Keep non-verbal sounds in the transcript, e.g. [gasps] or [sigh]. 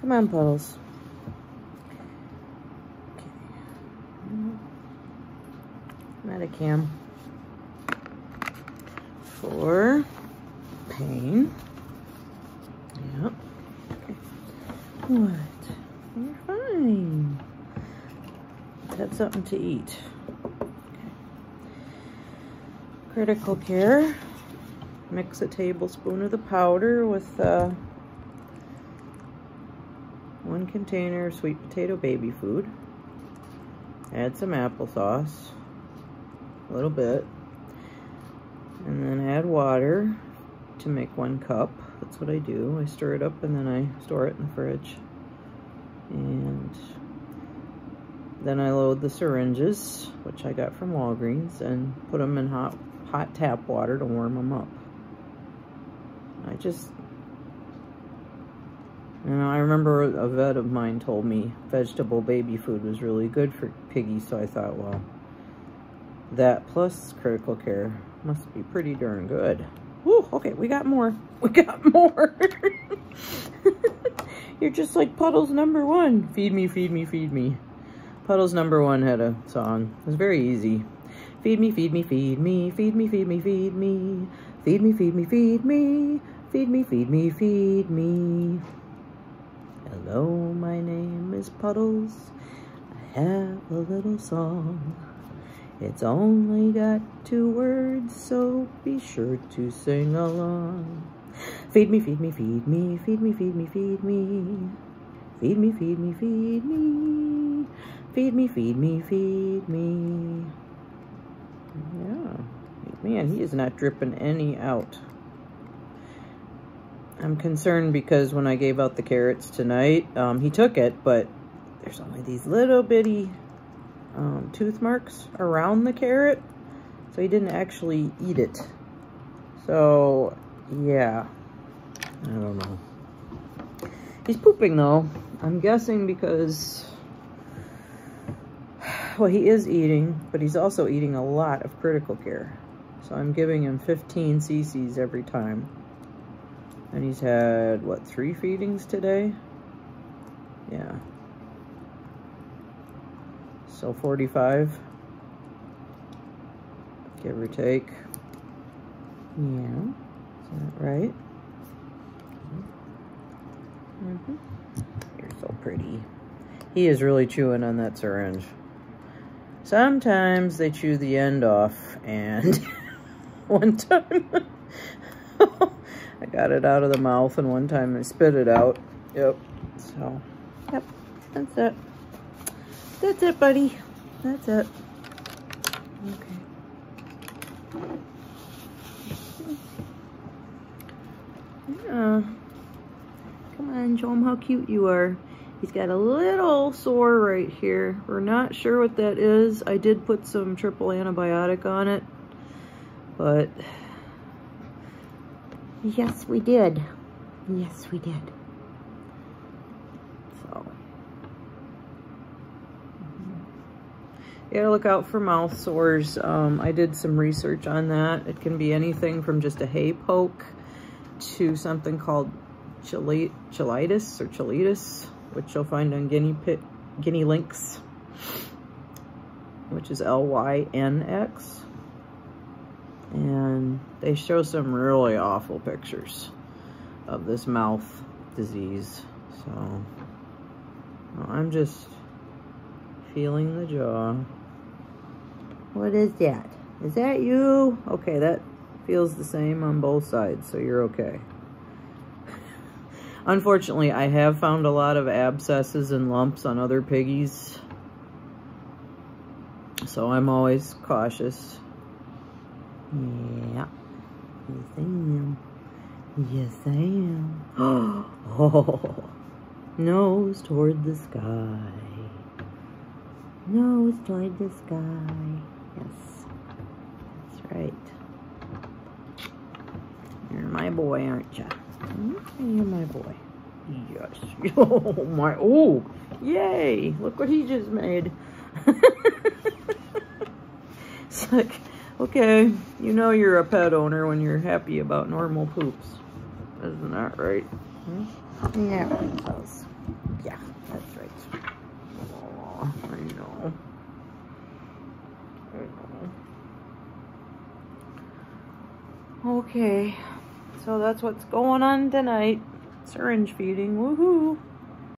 Come on, Puddles. Metacam for pain. Yep. What? You're fine. Had something to eat. Okay. Critical care. Mix a tablespoon of the powder with uh, one container of sweet potato baby food. Add some applesauce, a little bit, and then add water to make one cup. That's what I do. I stir it up and then I store it in the fridge. And then I load the syringes, which I got from Walgreens, and put them in hot, hot tap water to warm them up. I just, you know, I remember a vet of mine told me vegetable baby food was really good for piggies, so I thought, well, that plus critical care must be pretty darn good. Woo, okay, we got more. We got more. You're just like Puddles number one. Feed me, feed me, feed me. Puddles number one had a song. It was very easy. Feed me, feed me, feed me, feed me, feed me, feed me. Feed me, feed me, feed me. Feed me, feed me, feed me. Hello, my name is Puddles. I have a little song. It's only got two words, so be sure to sing along. Feed me, feed me, feed me, feed me, feed me, feed me. Feed me, feed me, feed me. Feed me, feed me, feed me. Yeah. Man, he is not dripping any out. I'm concerned because when I gave out the carrots tonight, um, he took it, but there's only these little bitty um, tooth marks around the carrot. So he didn't actually eat it. So, yeah. I don't know. He's pooping though. I'm guessing because, well, he is eating, but he's also eating a lot of critical care. So I'm giving him 15 cc's every time. And he's had, what, three feedings today? Yeah. So 45, give or take. Yeah, is that right? Mm -hmm. You're so pretty. He is really chewing on that syringe. Sometimes they chew the end off, and [laughs] one time [laughs] I got it out of the mouth, and one time I spit it out. Yep. So, yep, that's it. That's it, buddy. That's it. Okay. Yeah. Come on, show him how cute you are. He's got a little sore right here. We're not sure what that is. I did put some triple antibiotic on it, but yes, we did. Yes, we did. You gotta look out for mouth sores. Um, I did some research on that. It can be anything from just a hay poke to something called cheilitis or cheilitis, which you'll find on guinea pit, Guinea Lynx, which is L-Y-N-X. And they show some really awful pictures of this mouth disease. So I'm just feeling the jaw. What is that? Is that you? Okay, that feels the same on both sides, so you're okay. [laughs] Unfortunately, I have found a lot of abscesses and lumps on other piggies. So I'm always cautious. Yeah. Yes, I am. Yes, I am. oh. [gasps] [laughs] Nose toward the sky. Nose toward the sky. Yes, that's right. You're my boy, aren't you? Hmm? You're my boy. Yes. [laughs] Oh, my. Oh, yay. Look what he just made. [laughs] like, okay, you know you're a pet owner when you're happy about normal poops. Isn't that right? Hmm? Yeah, princess. Yeah, that's right. Oh, I know. I know. Okay, so that's what's going on tonight. Syringe feeding, woohoo!